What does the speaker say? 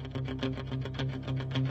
¡Suscríbete al